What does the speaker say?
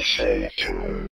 Sensation